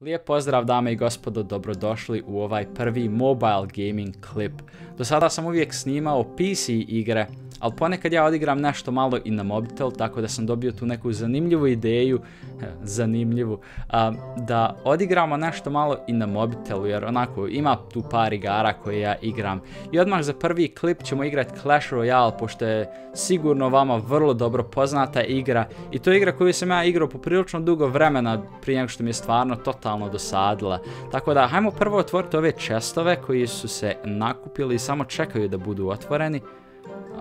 Lijep pozdrav dame i gospodo, dobrodošli u ovaj prvi mobile gaming klip. Do sada sam uvijek snimao PC igre, ali ponekad ja odigram nešto malo i na mobitel, tako da sam dobio tu neku zanimljivu ideju, zanimljivu, da odigramo nešto malo i na mobitelu, jer onako ima tu par igara koje ja igram. I odmah za prvi klip ćemo igrati Clash Royale, pošto je sigurno vama vrlo dobro poznata igra. I to je igra koju sam ja igrao poprilično dugo vremena prije nego što mi je stvarno totalno dosadila. Tako da, hajmo prvo otvoriti ove čestove koji su se nakupili i samo čekaju da budu otvoreni.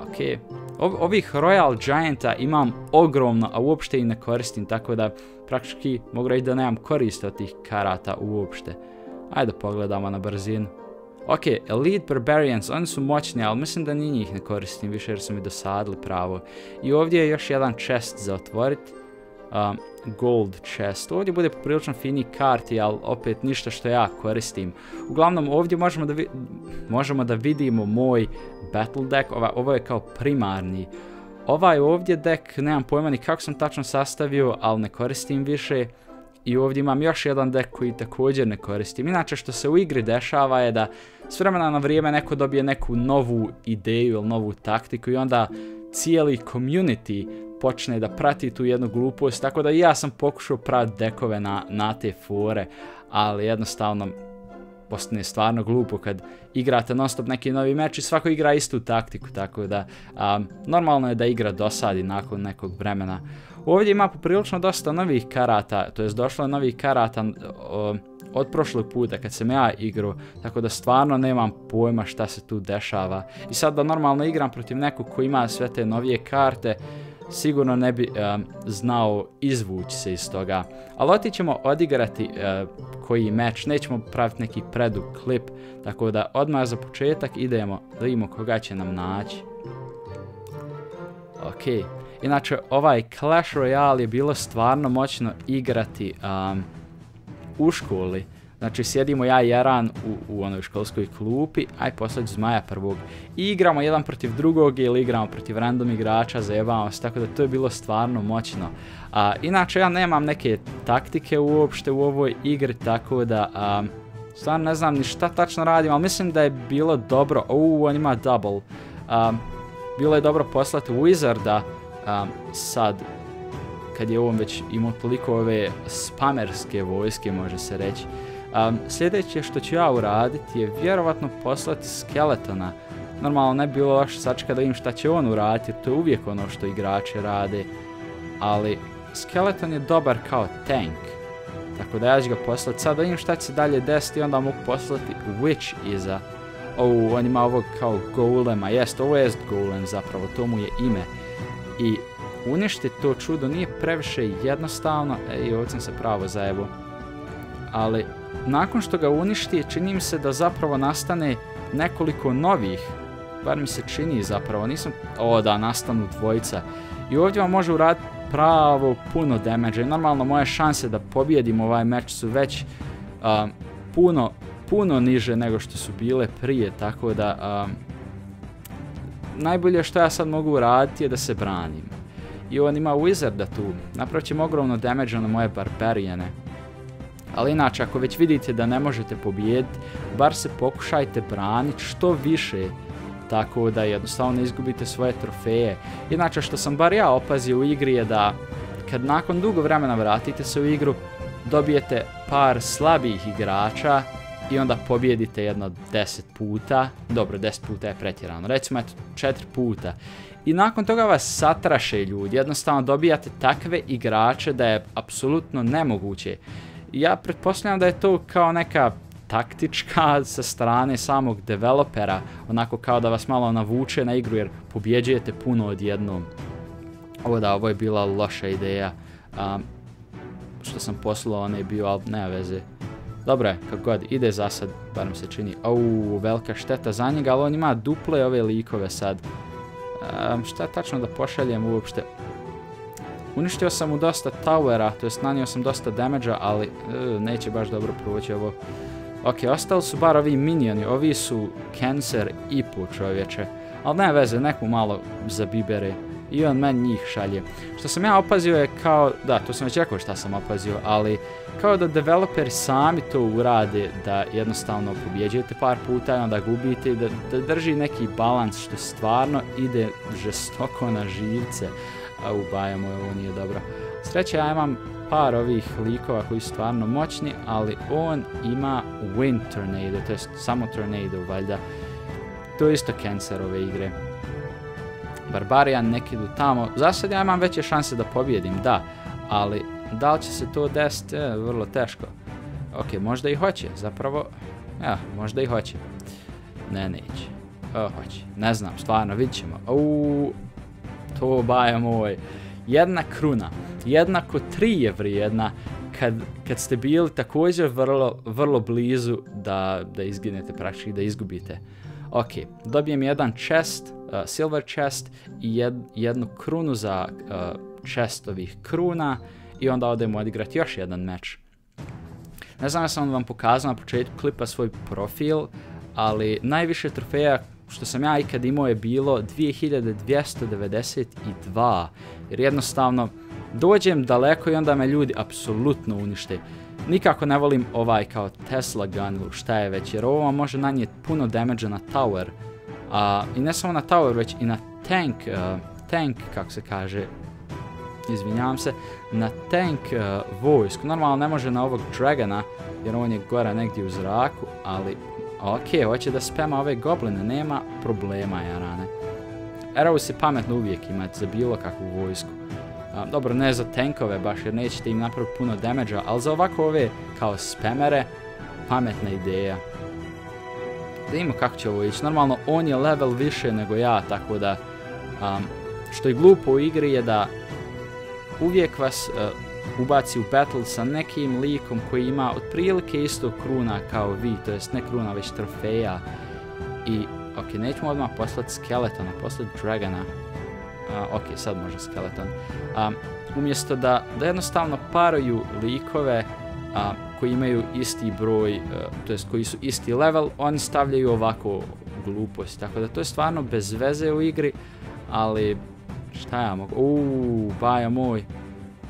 Ok, ovih Royal Gianta imam ogromno, a uopšte i ne koristim, tako da praktički mogu reći da nemam koriste od tih karata uopšte. Ajde pogledamo na brzinu. Ok, Elite Barbarians, oni su moćni, ali mislim da ni njih ne koristim više jer su mi dosadili pravo. I ovdje je još jedan chest za otvoriti. Gold chest. Ovdje bude poprilično fini karti, ali opet ništa što ja koristim. Uglavnom ovdje možemo da, možemo da vidimo moj battle deck, ovo je kao primarni. Ovaj ovdje deck, nemam pojma ni kako sam tačno sastavio, ali ne koristim više. I ovdje imam još jedan deck koji također ne koristim. Inače što se u igri dešava je da s vremena na vrijeme neko dobije neku novu ideju ili novu taktiku i onda cijeli community počne da prati tu jednu glupost, tako da i ja sam pokušao pratiti dekove na, na te fore, ali jednostavno postane stvarno glupo kad igrate non stop neki novi meč i svako igra istu taktiku, tako da normalno je da igra dosadi nakon nekog vremena. Ovdje ima poprilično dosta novih karata, to jest došlo je novih karata od prošlog puta kad sam ja igrao, tako da stvarno nemam pojma šta se tu dešava. I sad da normalno igram protiv nekog koji ima sve te novije karte, sigurno ne bi znao izvući se iz toga. Ali otićemo odigrati e, koji meč, nećemo praviti neki predug klip, tako da odmah za početak idemo da vidimo koga će nam naći. Ok, inače ovaj Clash Royale je bilo stvarno moćno igrati u školi. Znači sjedimo ja i Jaran u, u onoj školskoj klupi, aj poslati Zmaja prvog. I igramo jedan protiv drugog ili igramo protiv random igrača, zajebamo se, tako da to je bilo stvarno moćno. A, inače ja nemam neke taktike uopšte u ovoj igri, tako da a, stvarno ne znam ni šta tačno radim, ali mislim da je bilo dobro, uuu on ima double. bilo je dobro poslati Wizarda sad kad je on već imao toliko ove spamerske vojske može se reći. Um, sljedeće što ću ja uraditi je vjerovatno poslati skeletona. Normalno ne bi bilo loše sačka da vidim šta će on uraditi to je uvijek ono što igrači rade. Ali skeleton je dobar kao tank. Tako da ja ću ga poslati. Sad da vidim šta će se dalje desiti onda mogu poslati Witch iza. O, on ima ovog kao golema. Jest, ovo jest golem zapravo, to mu je ime. I uništiti to čudo nije previše jednostavno. Ej, ovdje sam se pravo zajebo. Ali nakon što ga uništi, čini mi se da zapravo nastane nekoliko novih, bar mi se čini zapravo, nisam, o da, nastanu dvojica. I ovdje vam može uraditi pravo puno damage i normalno moje šanse da pobijedim ovaj meč su već puno, puno niže nego što su bile prije, tako da najbolje što ja sad mogu uraditi je da se branim. I on ima Wizarda tu, napravit ćemo ogromno damage na moje barbarijane. Ali inače, ako već vidite da ne možete pobijediti, bar se pokušajte braniti što više, tako da jednostavno ne izgubite svoje trofeje. Inače, što sam bar ja opazio u igri je da kad nakon dugo vremena vratite se u igru, dobijete par slabijih igrača i onda pobjedite jedno deset puta. Dobro, deset puta je pretjerano. Recimo, eto, četiri puta. I nakon toga vas satraše ljudi. Jednostavno dobijate takve igrače da je apsolutno nemoguće ja pretpostavljam da je to kao neka taktička sa strane samog developera, onako kao da vas malo navuče na igru jer pobjeđujete puno odjednom. Ovo da, ovo je bila loša ideja. što sam poslao, on je bio, ali nema veze. Dobro kako god, ide za sad, bar se čini. Au, velika šteta za njega, ali on ima duple ove likove sad. šta je tačno da pošaljem uopšte? Uništio sam mu dosta towera, to jest nanio sam dosta damage ali e, neće baš dobro proći ovo. Ok, ostali su bar ovi minioni, ovi su cancer i pu čovječe. Ali ne veze, neku malo zabibere. i on meni njih šalje. Što sam ja opazio je kao, da, to sam već rekao šta sam opazio, ali kao da developeri sami to urade, da jednostavno pobjeđujete par puta i onda gubite, da, da drži neki balans što stvarno ide žestoko na živce. A u bajamo, ovo nije dobro. Sreće, ja imam par ovih likova koji su stvarno moćni, ali on ima Wind Tornado, to je samo Tornado, valjda. To je isto cancer ove igre. Barbarian neki idu tamo. Za sad ja imam veće šanse da pobjedim, da. Ali da li će se to desiti, je vrlo teško. Ok, možda i hoće, zapravo. Ja, možda i hoće. Ne, neće. O, hoće. Ne znam, stvarno, vidit ćemo. Uuu, to baja moj. Jedna kruna, jednako tri je vrijedna kad, kad ste bili također vrlo, vrlo blizu da, da izginete praktički, da izgubite. Ok, dobijem jedan chest, uh, silver chest i jed, jednu krunu za uh, chest ovih kruna i onda odemo odigrati još jedan meč. Ne znam da sam vam pokazao na početku klipa svoj profil, ali najviše trofeja što sam ja ikad imao je bilo 2292, jer jednostavno dođem daleko i onda me ljudi apsolutno unište. Nikako ne volim ovaj kao Tesla gun ili šta je već, jer ovo vam može nanijeti puno damage na tower. A, I ne samo na tower, već i na tank, uh, tank, kako se kaže, izvinjavam se, na tank uh, vojsku. Normalno ne može na ovog dragona, jer on je gora negdje u zraku, ali ok, hoće da spema ove gobline, nema problema, jarane. Arrow se pametno uvijek imati za bilo kakvu vojsku. Dobro, ne za tankove baš, jer nećete im napraviti puno damage ali za ovako ove kao spamere, pametna ideja. Da ima kako će ovo ići. Normalno, on je level više nego ja, tako da... Što je glupo u igri je da uvijek vas ubaci u battle sa nekim likom koji ima otprilike isto kruna kao vi, to jest ne kruna, već trofeja. I, ok, nećemo odmah poslati skeletona, poslati dragona. Uh, ok, sad može skeleton. Um, umjesto da, da jednostavno paruju likove koji imaju isti broj, uh, to jest koji su isti level, oni stavljaju ovako gluposti. Tako da to je stvarno bez veze u igri, ali Šta ja mogu? Uuu, baja moj.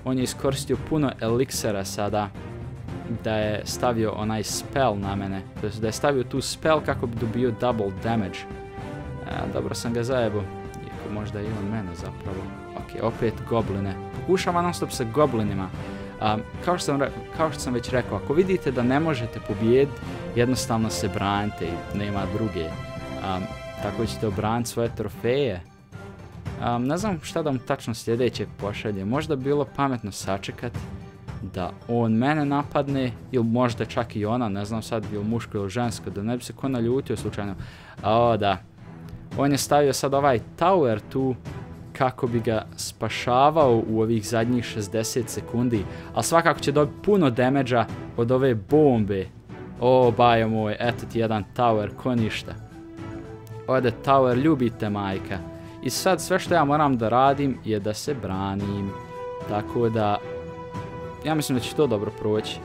On je iskoristio puno eliksera sada da je stavio onaj spell na mene. To da je stavio tu spell kako bi dobio double damage. E, dobro sam ga zajebo. Iako možda i on mene zapravo. Ok, opet gobline. Pokušavam non stop sa goblinima. Kao, što sam, kao što sam već rekao, ako vidite da ne možete pobijediti, jednostavno se branite i nema druge. Um, tako ćete obraniti svoje trofeje. Um, ne znam šta da vam tačno sljedeće pošalje. Možda bi bilo pametno sačekat da on mene napadne ili možda čak i ona, ne znam sad ili muško ili žensko, da ne bi se ko naljutio slučajno. O da, on je stavio sad ovaj tower tu kako bi ga spašavao u ovih zadnjih 60 sekundi, ali svakako će dobiti puno damage od ove bombe. O, bajo moj, eto ti jedan tower, ko ništa. Ode tower, ljubite majka. I sad sve što ja moram da radim je da se branim. Tako da, ja mislim da će to dobro proći.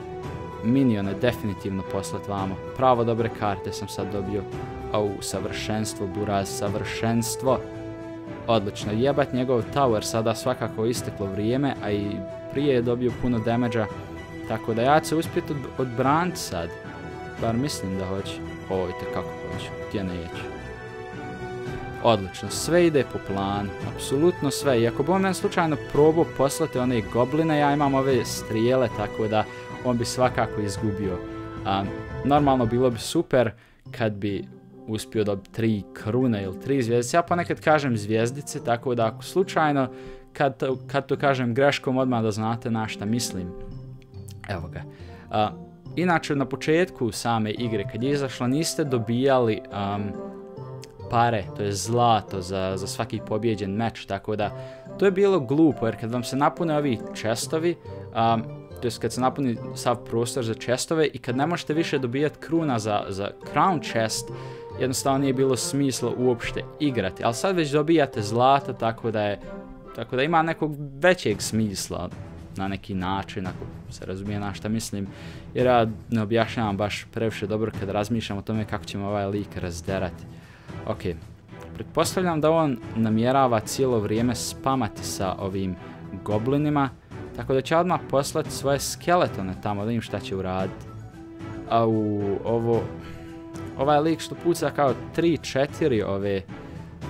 Minione definitivno poslat vamo. Pravo dobre karte sam sad dobio. Au, savršenstvo, buraz, savršenstvo. Odlično, jebat njegov tower sada svakako isteklo vrijeme, a i prije je dobio puno damage Tako da ja ću uspjeti od, sad. Bar mislim da hoće. Ovojte kako hoće, gdje neću. Odlično, sve ide po planu, apsolutno sve. I ako bi on meni slučajno probao poslati one gobline, ja imam ove strijele, tako da on bi svakako izgubio. Normalno bilo bi super kad bi uspio dobiti tri krune ili tri zvijezdice. Ja ponekad kažem zvijezdice, tako da ako slučajno, kad to, kažem greškom, odmah da znate na šta mislim. Evo ga. Inače, na početku same igre, kad je izašla, niste dobijali... pare, to je zlato za, za svaki pobjeđen meč, tako da to je bilo glupo, jer kad vam se napune ovi čestovi, um, to je kad se napuni sav prostor za čestove i kad ne možete više dobijati kruna za, za crown chest, jednostavno nije bilo smisla uopšte igrati, ali sad već dobijate zlato, tako da je tako da ima nekog većeg smisla na neki način, ako se razumije na šta mislim, jer ja ne objašnjavam baš previše dobro kad razmišljam o tome kako ćemo ovaj lik razderati. Ok, Pretpostavljam da on namjerava cijelo vrijeme spamati sa ovim goblinima, tako da će odmah poslati svoje skeletone tamo, da im šta će uraditi. A u ovo... Ovaj lik što puca kao 3-4 ove...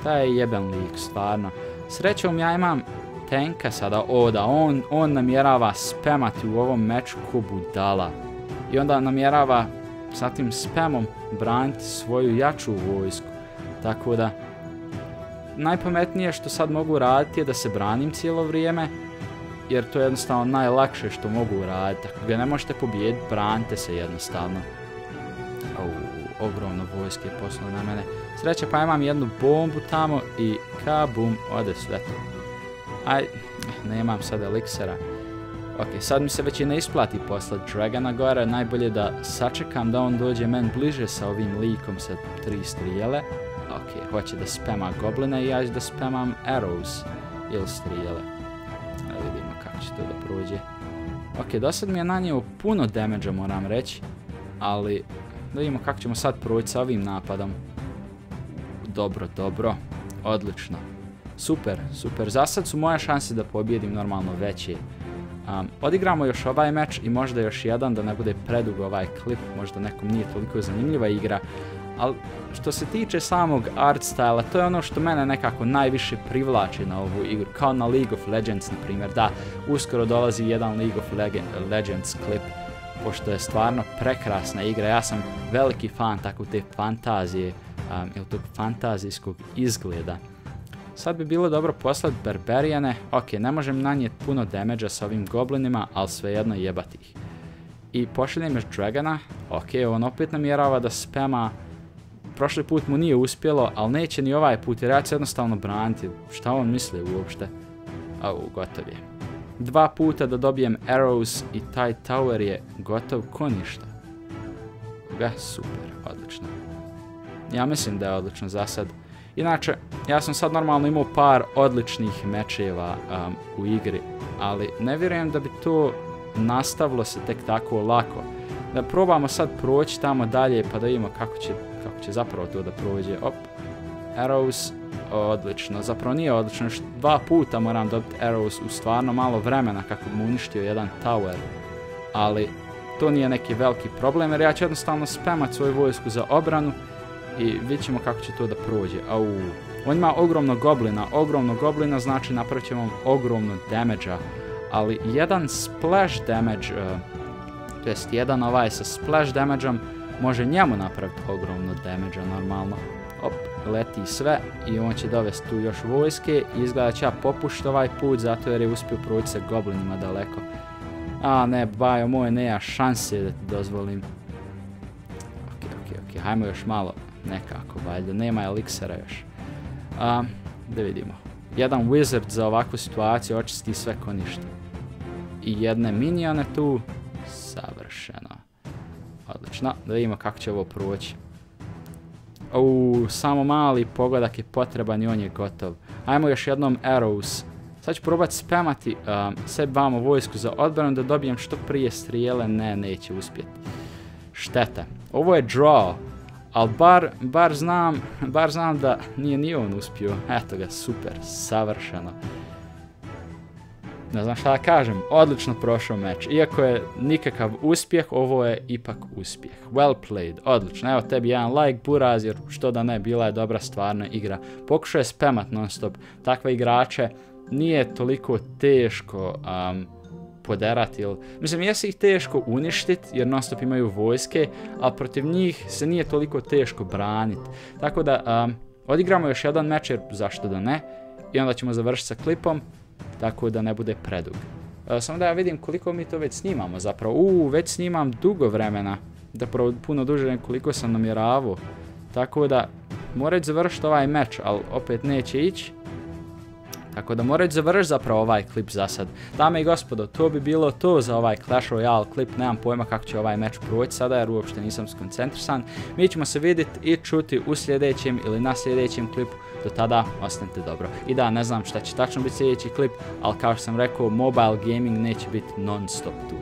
Taj je jeben lik, stvarno. Srećom ja imam tenka sada, o da, on, on namjerava spamati u ovom meču ko budala. I onda namjerava sa tim spamom braniti svoju jaču vojsku. Tako da, najpametnije što sad mogu raditi je da se branim cijelo vrijeme, jer to je jednostavno najlakše što mogu raditi. Ako ga ne možete pobijediti, branite se jednostavno. Au, ogromno vojske je na mene. Sreća pa imam jednu bombu tamo i kabum, ode sve to. Aj, nemam sad eliksera. Ok, sad mi se već i ne isplati poslati Dragona gore, najbolje da sačekam da on dođe men bliže sa ovim likom sa tri strijele. Ok, hoće da spema goblina i ja ću da spamam arrows ili strijele. Da vidimo kako će to da prođe. Ok, do sad mi je nanio puno damage moram reći, ali da vidimo kako ćemo sad proći sa ovim napadom. Dobro, dobro, odlično. Super, super. Za sad su moje šanse da pobjedim normalno veće. Odigramo još ovaj meč i možda još jedan da ne bude predugo ovaj klip, možda nekom nije toliko zanimljiva igra, ali što se tiče samog art styla, to je ono što mene nekako najviše privlači na ovu igru, kao na League of Legends na primjer, da, uskoro dolazi jedan League of Legends klip, pošto je stvarno prekrasna igra, ja sam veliki fan tako te fantazije, um, ili tog fantazijskog izgleda. Sad bi bilo dobro poslati Barbarijane, ok, ne možem nanijeti puno damage sa ovim goblinima, ali svejedno jebati ih. I pošaljem još Dragona, ok, on opet namjerava da spema prošli put mu nije uspjelo, ali neće ni ovaj put jer ja ću jednostavno braniti. Šta on misli uopšte? Au, gotov je. Dva puta da dobijem arrows i taj tower je gotov ko ništa. Ga, super, odlično. Ja mislim da je odlično za sad. Inače, ja sam sad normalno imao par odličnih mečeva um, u igri, ali ne vjerujem da bi to nastavilo se tek tako lako. Da probamo sad proći tamo dalje pa da vidimo kako će kako će zapravo to da prođe. Op, arrows, odlično. Zapravo nije odlično, dva puta moram dobiti arrows u stvarno malo vremena kako bi mu uništio jedan tower. Ali to nije neki veliki problem jer ja ću jednostavno spamat svoju vojsku za obranu i vidjet ćemo kako će to da prođe. Au, on ima ogromno goblina, ogromno goblina znači napravit ćemo ogromno damage ali jedan splash damage, to jest jedan ovaj sa splash damage-om može njemu napraviti ogromno damage normalno. Op, leti sve i on će dovesti tu još vojske i izgleda će ja popušti ovaj put zato jer je uspio proći sa goblinima daleko. A ne, bajo moj, nema šanse da ti dozvolim. Ok, ok, ok, hajmo još malo nekako, valjda, nema eliksera još. Um, da vidimo. Jedan wizard za ovakvu situaciju očisti sve ko ništa. I jedne minione tu, savršeno. Odlično, da vidimo kako će ovo proći. Uuu, samo mali pogodak je potreban i on je gotov. Ajmo još jednom arrows. Sad ću probati spamati um, sebi vamo vojsku za odbranu da dobijem što prije strijele. Ne, neće uspjeti. Šteta. Ovo je draw. Ali bar, bar znam, bar znam da nije ni on uspio. Eto ga, super, savršeno ne znam šta da kažem, odlično prošao meč. Iako je nikakav uspjeh, ovo je ipak uspjeh. Well played, odlično. Evo tebi jedan like, buraz, jer što da ne, bila je dobra stvarna igra. Pokušao je spamat non stop. Takve igrače nije toliko teško poderati. Ili, mislim, jesi ih teško uništiti, jer non stop imaju vojske, ali protiv njih se nije toliko teško braniti. Tako da, odigramo još jedan meč, jer zašto da ne. I onda ćemo završiti sa klipom tako da ne bude predug. E, samo da ja vidim koliko mi to već snimamo zapravo. Uuu, već snimam dugo vremena. Zapravo puno duže koliko sam namjeravao. Tako da morat završiti ovaj meč, ali opet neće ići. Tako da morat završiti zapravo ovaj klip za sad. Dame i gospodo, to bi bilo to za ovaj Clash Royale klip. Nemam pojma kako će ovaj meč proći sada jer uopšte nisam skoncentrisan. Mi ćemo se vidjeti i čuti u sljedećem ili na sljedećem klipu. Do tada, ostanite dobro. I da, ne znam šta će tačno biti sljedeći klip, ali kao što sam rekao, mobile gaming neće biti non stop tu.